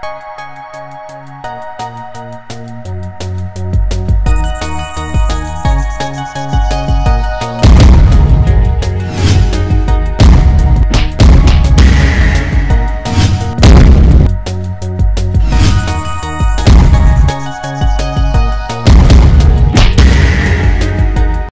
you